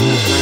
Mm-hmm.